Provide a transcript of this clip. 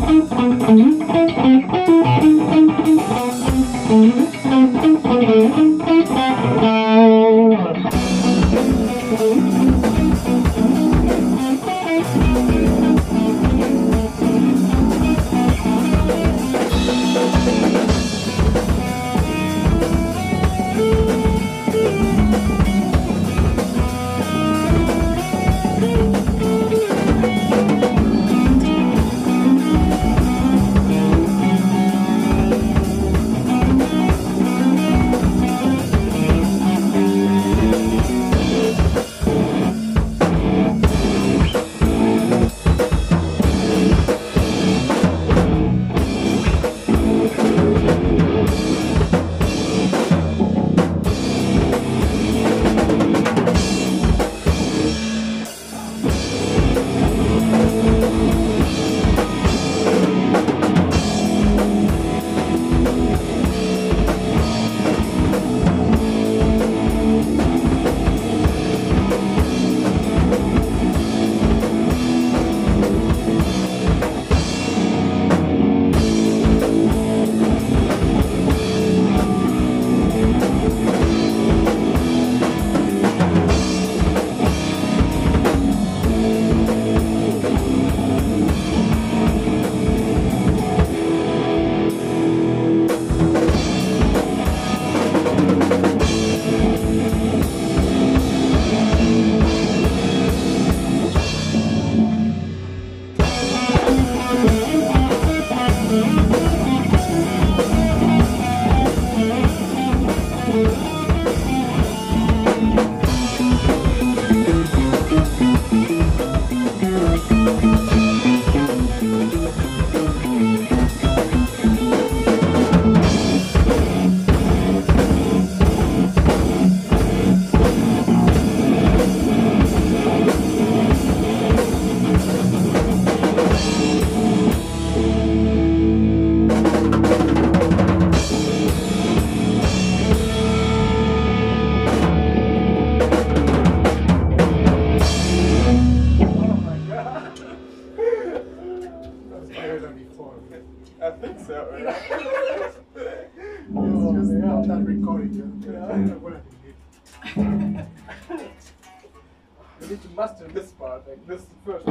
Thank you. Oh think so, right? it's oh, just not that recording, yeah. yeah. we need to master this part, like this first.